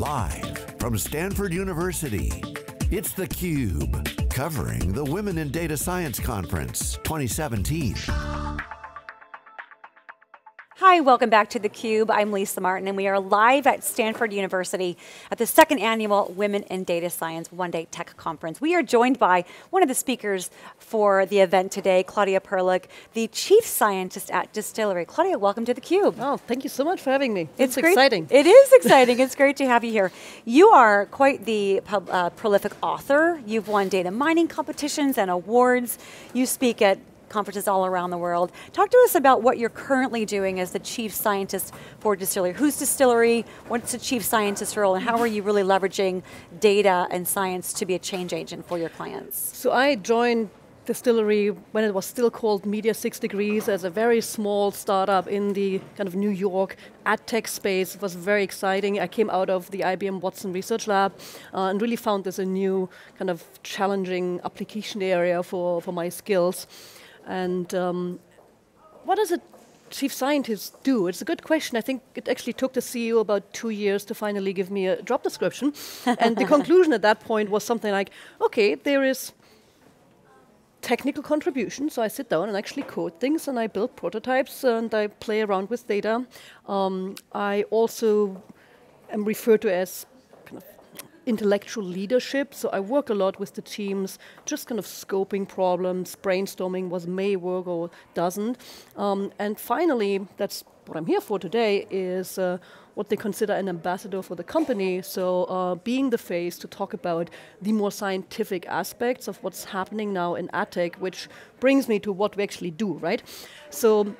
Live from Stanford University, it's theCUBE, covering the Women in Data Science Conference 2017. Hi, welcome back to theCUBE. I'm Lisa Martin and we are live at Stanford University at the second annual Women in Data Science One Day Tech Conference. We are joined by one of the speakers for the event today, Claudia Perlich, the Chief Scientist at Dstillery. Claudia, welcome to theCUBE. Oh, thank you so much for having me. It's, it's exciting. It is exciting, it's great to have you here. You are quite the uh, prolific author. You've won data mining competitions and awards. You speak at conferences all around the world. Talk to us about what you're currently doing as the chief scientist for Dstillery. Who's Dstillery? What's the chief scientist role? And how are you really leveraging data and science to be a change agent for your clients? So I joined Dstillery when it was still called Media Six Degrees as a very small startup in the kind of New York ad tech space. It was very exciting. I came out of the IBM Watson Research Lab uh, and really found this a new kind of challenging application area for, for my skills. And um, what does a chief scientist do? It's a good question. I think it actually took the CEO about two years to finally give me a job description. and the conclusion at that point was something like, okay, there is technical contribution. So I sit down and actually code things and I build prototypes and I play around with data. Um, I also am referred to as intellectual leadership. So I work a lot with the teams, just kind of scoping problems, brainstorming what may work or doesn't. Um, and finally, that's what I'm here for today, is uh, what they consider an ambassador for the company. So uh, being the face to talk about the more scientific aspects of what's happening now in AdTech, which brings me to what we actually do, right? So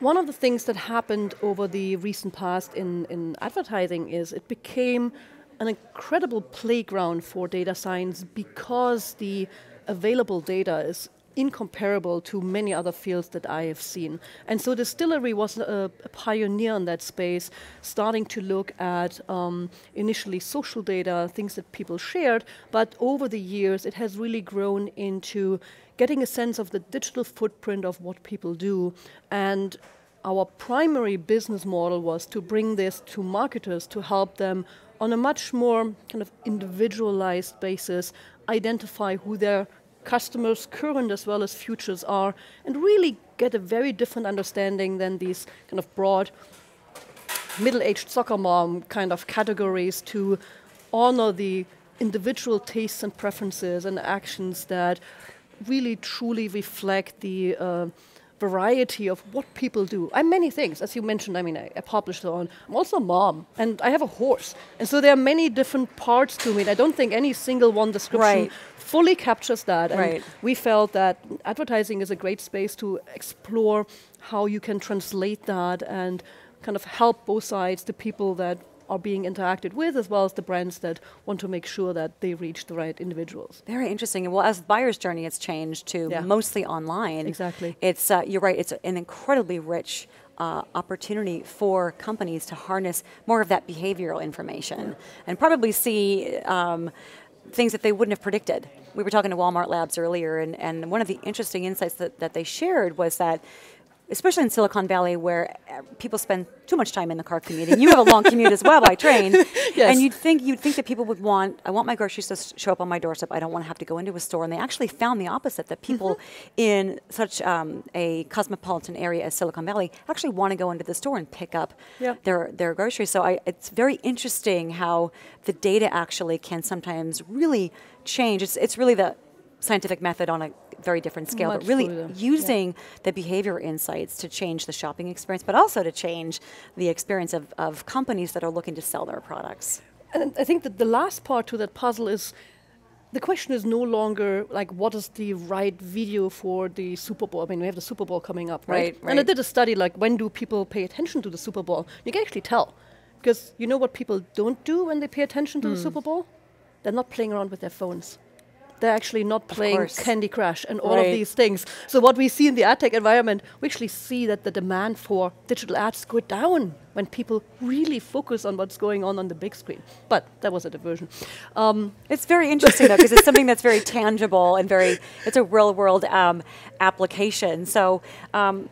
one of the things that happened over the recent past in, in advertising is it became an incredible playground for data science because the available data is incomparable to many other fields that I have seen. And so Dstillery was a, a pioneer in that space, starting to look at um, initially social data, things that people shared, but over the years it has really grown into getting a sense of the digital footprint of what people do and our primary business model was to bring this to marketers to help them on a much more kind of individualized basis identify who their customers, current as well as futures are, and really get a very different understanding than these kind of broad middle-aged soccer mom kind of categories to honor the individual tastes and preferences and actions that really truly reflect the uh, variety of what people do. I'm many things, as you mentioned. I mean, I, I published on. I'm also a mom, and I have a horse, and so there are many different parts to me. And I don't think any single one description right. fully captures that. And right. we felt that advertising is a great space to explore how you can translate that and kind of help both sides, the people that are being interacted with, as well as the brands that want to make sure that they reach the right individuals. Very interesting. Well, as the buyer's journey has changed to yeah. mostly online. Exactly. It's uh, you're right. It's an incredibly rich uh, opportunity for companies to harness more of that behavioral information yeah. and probably see. Um, things that they wouldn't have predicted. We were talking to Walmart Labs earlier, and, and one of the interesting insights that, that they shared was that especially in Silicon Valley where uh, people spend too much time in the car commuting. You have a long commute as well by train. Yes. And you'd think you'd think that people would want, I want my groceries to show up on my doorstep. I don't want to have to go into a store. And they actually found the opposite, that people mm-hmm. in such um, a cosmopolitan area as Silicon Valley actually want to go into the store and pick up yeah. their, their groceries. So I, it's very interesting how the data actually can sometimes really change. It's, it's really the scientific method on a very different scale, Much but really further. using yeah. the behavior insights to change the shopping experience, but also to change the experience of, of companies that are looking to sell their products. And I think that the last part to that puzzle is the question is no longer like what is the right video for the Super Bowl. I mean, we have the Super Bowl coming up, right? right, right. And I did a study like when do people pay attention to the Super Bowl? You can actually tell because you know what people don't do when they pay attention to mm. the hmm. Super Bowl? They're not playing around with their phones they're actually not playing Candy Crush and all right. of these things. So what we see in the ad tech environment, we actually see that the demand for digital ads go down when people really focus on what's going on on the big screen. But that was a diversion. Um, it's very interesting though, because it's something that's very tangible and very, it's a real world um, application. So um,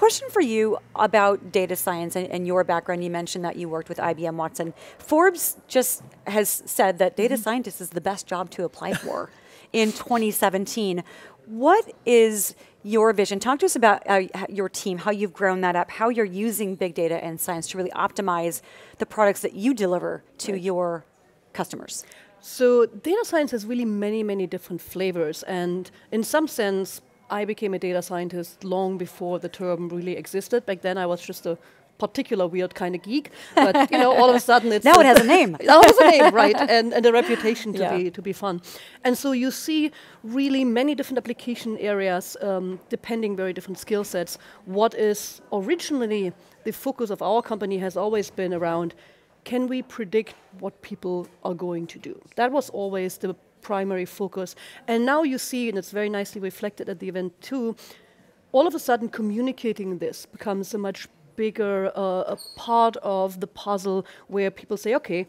Question for you about data science and, and, your background. You mentioned that you worked with IBM Watson. Forbes just has said that data mm-hmm. scientist is the best job to apply for in 2017. What is your vision? Talk to us about uh, your team, how you've grown that up, how you're using big data and science to really optimize the products that you deliver to right. your customers. So data science has really many, many different flavors, and in some sense, I became a data scientist long before the term really existed. Back then, I was just a particular weird kind of geek, but you know, all of a sudden it's now it has a name. now it has a name, right? And, and a reputation to yeah. be to be fun. And so you see really many different application areas, um, depending very different skill sets. What is originally the focus of our company has always been around can we predict what people are going to do? That was always the primary focus. And now you see, and it's very nicely reflected at the event too, all of a sudden communicating this becomes a much bigger uh, a part of the puzzle where people say, okay,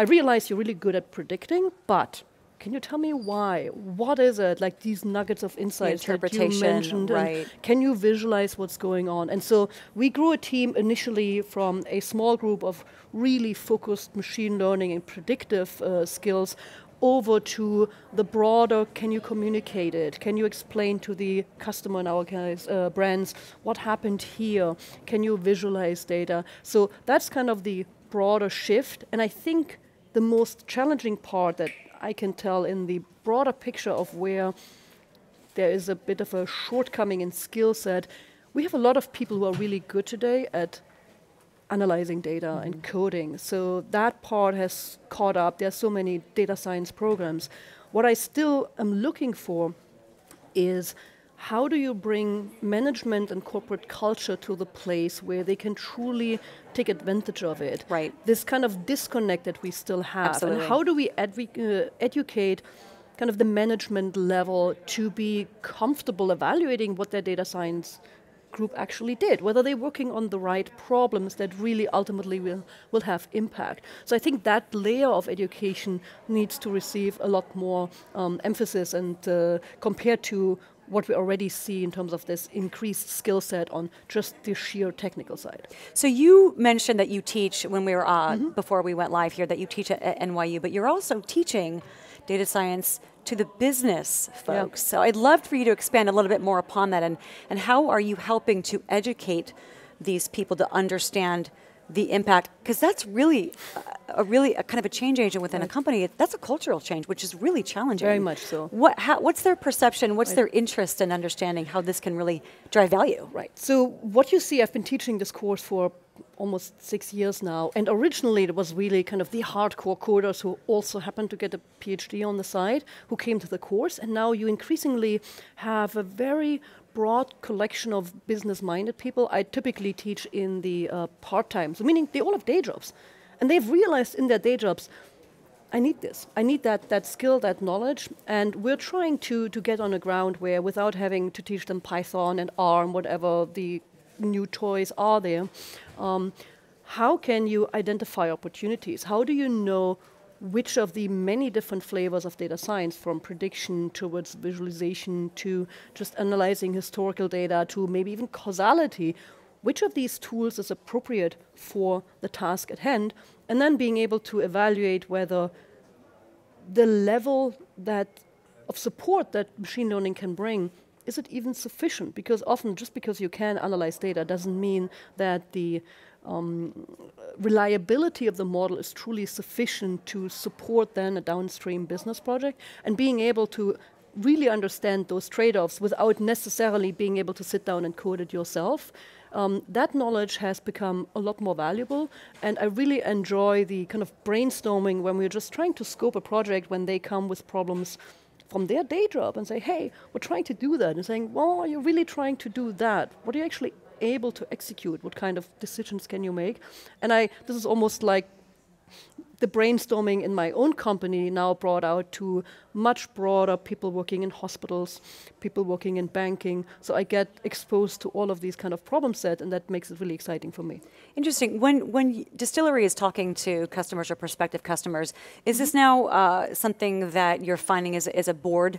I realize you're really good at predicting, but can you tell me why? What is it? Like these nuggets of insights that you mentioned. Right. Can you visualize what's going on? And so we grew a team initially from a small group of really focused machine learning and predictive uh, skills over to the broader can you communicate it? Can you explain to the customer in our case uh, brands what happened here? Can you visualize data? So that's kind of the broader shift. And i think the most challenging part that I can tell in the broader picture of where there is a bit of a shortcoming in skill set. We have a lot of people who are really good today at analyzing data mm-hmm. and coding. So that part has caught up. There are so many data science programs. What I still am looking for is how do you bring management and corporate culture to the place where they can truly take advantage of it? Right. This kind of disconnect that we still have. Absolutely. And how do we uh, educate kind of the management level to be comfortable evaluating what their data science group actually did, whether they're working on the right problems that really ultimately will, will have impact. So I think that layer of education needs to receive a lot more um, emphasis and uh, compared to what we already see in terms of this increased skill set on just the sheer technical side. So you mentioned that you teach when we were uh, mm-hmm. before we went live here that you teach at, NYU, but you're also teaching data science to the business folks. So I'd love for you to expand a little bit more upon that and, and how are you helping to educate these people to understand the impact? Because that's really a, a really a kind of a change agent within right. a company that's a cultural change which is really challenging. Very much so. What how, what's their perception? What's right. their interest in understanding how this can really drive value? Right. So what you see i've been teaching this course for almost six years now and originally it was really kind of the hardcore coders who also happened to get a phd on the side who came to the course and now you increasingly have a very broad collection of business-minded people. I typically teach in the uh, part-time, so meaning they all have day jobs, and they've realized in their day jobs, I need this. I need that that skill, that knowledge, and we're trying to to get on a ground where, without having to teach them Python and R and whatever the new toys are there, um, how can you identify opportunities? How do you know which of the many different flavors of data science, from prediction towards visualization to just analyzing historical data to maybe even causality, which of these tools is appropriate for the task at hand, and then being able to evaluate whether the level that of support that machine learning can bring is it even sufficient? Because often, just because you can analyze data doesn't mean that the um, reliability of the model is truly sufficient to support then a downstream business project and being able to really understand those trade-offs without necessarily being able to sit down and code it yourself. Um, that knowledge has become a lot more valuable, and I really enjoy the kind of brainstorming when we're just trying to scope a project when they come with problems from their day job and say, hey, we're trying to do that, and saying, well, are you really trying to do that? What are you actually able to execute? What kind of decisions can you make? And I, this is almost like the brainstorming in my own company now brought out to much broader people working in hospitals, people working in banking. So I get exposed to all of these kind of problem set, and that makes it really exciting for me. Interesting. When when Dstillery is talking to customers or prospective customers, is this now uh, something that you're finding as, as a board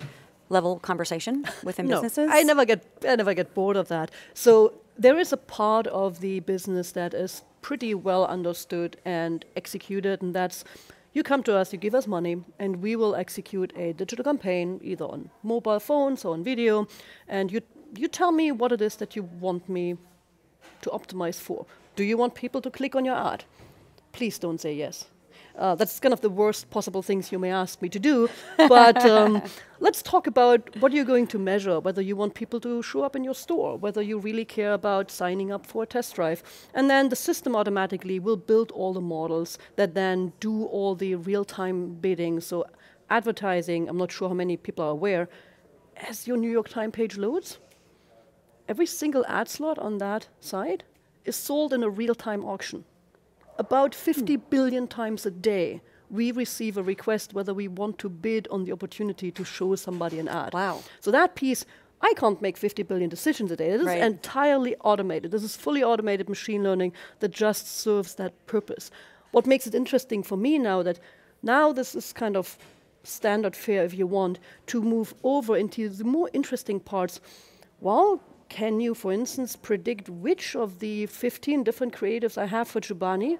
level conversation within no, businesses? I never get I never get bored of that. So there is a part of the business that is pretty well understood and executed, and that's you come to us, you give us money, and we will execute a digital campaign either on mobile phones or on video, and you you tell me what it is that you want me to optimize for. Do you want people to click on your ad? Please don't say yes. Uh, that's kind of the worst possible things you may ask me to do. But um, let's talk about what you're going to measure, whether you want people to show up in your store, whether you really care about signing up for a test drive. And then the system automatically will build all the models that then do all the real time bidding. So, advertising, I'm not sure how many people are aware, as your New York Times page loads, every single ad slot on that site is sold in a real time auction. About 50 hmm. billion times a day, we receive a request whether we want to bid on the opportunity to show somebody an ad. Wow. So that piece, I can't make 50 billion decisions a day. This right. is entirely automated. This is fully automated machine learning that just serves that purpose. What makes it interesting for me now that now this is kind of standard fare, if you want, to move over into the more interesting parts. Well, can you, for instance, predict which of the 15 different creatives I have for Chobani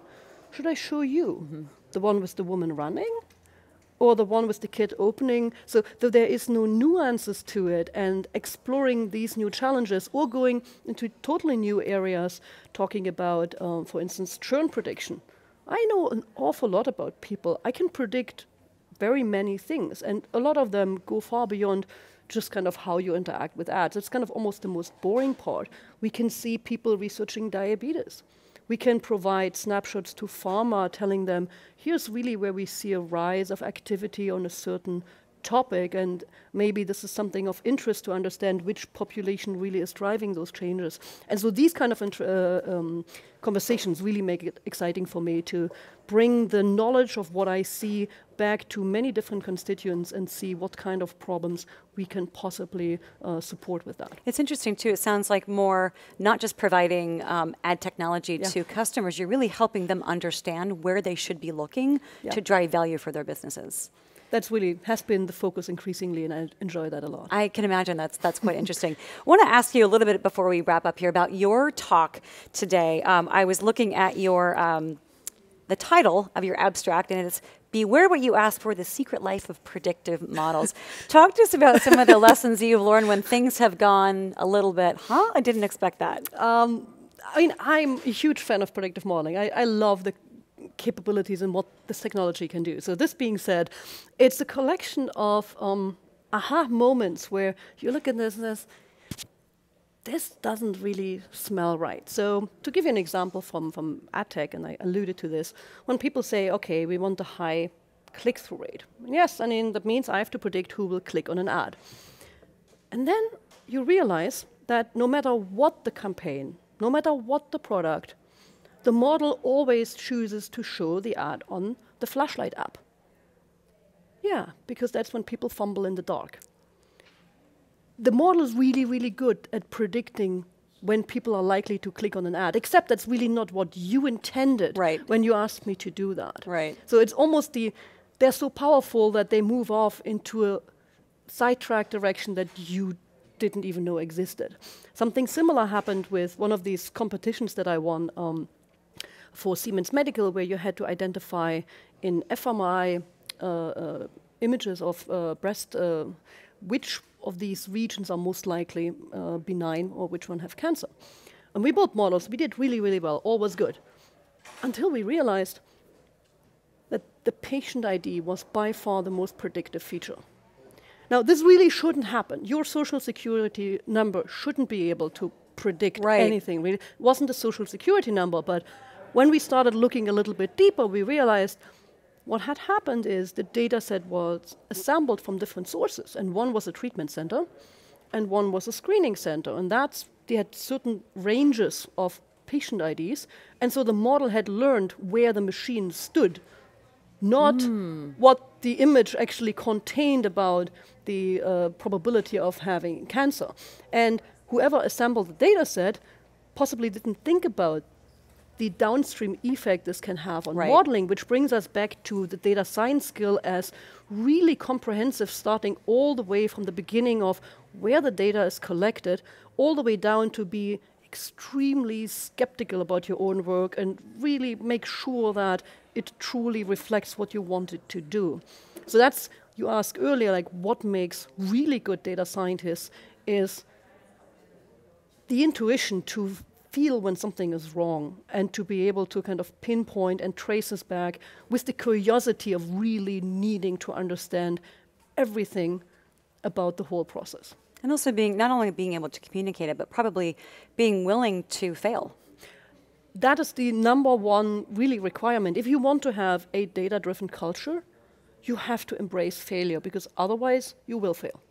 should I show you? Mm-hmm. The one with the woman running? Or the one with the kid opening? So that there is no nuances to it and exploring these new challenges or going into totally new areas, talking about, um, for instance, churn prediction. I know an awful lot about people. I can predict very many things, and a lot of them go far beyond just kind of how you interact with ads. It's kind of almost the most boring part. We can see people researching diabetes. We can provide snapshots to pharma telling them, here's really where we see a rise of activity on a certain topic, and maybe this is something of interest to understand which population really is driving those changes. And so these kind of uh, um, conversations really make it exciting for me to bring the knowledge of what I see back to many different constituents and see what kind of problems we can possibly uh, support with that. It's interesting too. It sounds like more not just providing um, ad technology yeah. to customers, you're really helping them understand where they should be looking yeah. to drive value for their businesses that's really has been the focus increasingly, and I enjoy that a lot. I can imagine that's that's quite interesting. I want to ask you a little bit before we wrap up here about your talk today. Um, I was looking at your um, the title of your abstract, and it's Beware what you ask for the secret life of predictive models. Talk to us about some of the lessons you've learned when things have gone a little bit, huh? I didn't expect that. Um, I mean, I'm a huge fan of predictive modeling. I, I love the capabilities and what this technology can do. So this being said, it's a collection of um, aha moments where you look at this and this, this doesn't really smell right. So to give you an example from, from AdTech, and I alluded to this, when people say, okay, we want a high click-through rate. Yes, I mean, that means I have to predict who will click on an ad. And then you realize that no matter what the campaign, no matter what the product, the model always chooses to show the ad on the flashlight app. Yeah, because that's when people fumble in the dark. The model is really, really good at predicting when people are likely to click on an ad, except that's really not what you intended right. when you asked me to do that. Right. So it's almost the, they're so powerful that they move off into a sidetrack direction that you didn't even know existed. Something similar happened with one of these competitions that I won. Um, for Siemens Medical, where you had to identify in fMRI uh, uh, images of uh, breast uh, which of these regions are most likely uh, benign or which one have cancer. And we built models. We did really, really well. All was good. Until we realized that the patient ID was by far the most predictive feature. Now, this really shouldn't happen. Your social security number shouldn't be able to predict right. anything. Really. It wasn't a social security number, but when we started looking a little bit deeper, we realized what had happened is the data set was assembled from different sources, and one was a treatment center, and one was a screening center, and that's they had certain ranges of patient IDs, and so the model had learned where the machine stood, not mm. what the image actually contained about the uh, probability of having cancer. And whoever assembled the data set possibly didn't think about the downstream effect this can have on Right. modeling, which brings us back to the data science skill as really comprehensive, starting all the way from the beginning of where the data is collected, all the way down to be extremely skeptical about your own work and really make sure that it truly reflects what you want it to do. So that's you asked earlier, like what makes really good data scientists is the intuition to feel when something is wrong and to be able to kind of pinpoint and trace this back with the curiosity of really needing to understand everything about the whole process. And also being not only being able to communicate it, but probably being willing to fail. That is the number one really requirement. If you want to have a data driven culture, you have to embrace failure because otherwise you will fail.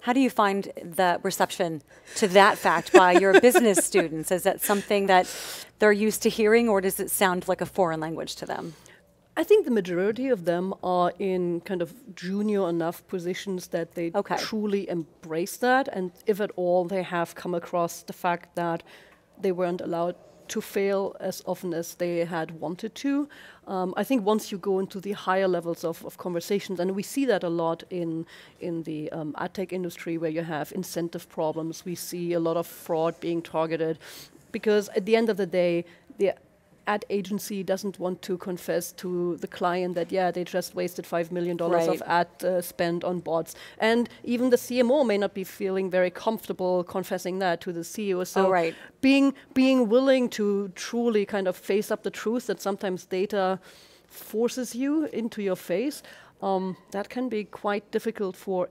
How do you find the reception to that fact by your business students? Is that something that they're used to hearing, or does it sound like a foreign language to them? I think the majority of them are in kind of junior enough positions that they Okay. truly embrace that. And if at all, they have come across the fact that they weren't allowed to fail as often as they had wanted to. Um, I think once you go into the higher levels of, of conversations, and we see that a lot in in the um, ad tech industry, where you have incentive problems, we see a lot of fraud being targeted, because at the end of the day, the ad agency doesn't want to confess to the client that yeah they just wasted five million dollars of ad uh, spend on bots, and even the CMO may not be feeling very comfortable confessing that to the CEO. So Oh, right. being being willing to truly kind of face up the truth that sometimes data forces you into your face, um, that can be quite difficult for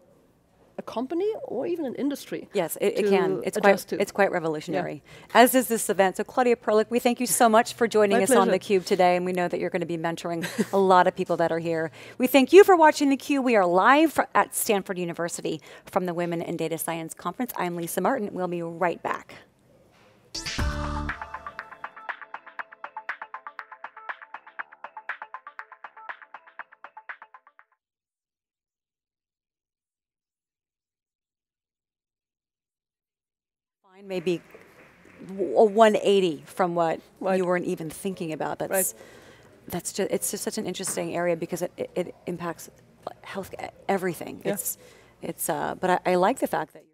a company or even an industry. Yes, it, it can. It's quite, to. it's quite revolutionary. As is this event. So, Claudia Perlich, we thank you so much for joining My us on theCUBE today, and we know that you're going to be mentoring a lot of people that are here. We thank you for watching theCUBE. We are live at Stanford University from the Women in Data Science Conference. I'm Lisa Martin. We'll be right back. Fine, maybe w- a 180 from what Right. you weren't even thinking about. That's Right. that's just it's just such an interesting area because it, it, it impacts health everything. Yeah. It's it's uh, but I, I like the fact that. You're